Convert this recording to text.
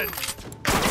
Attention!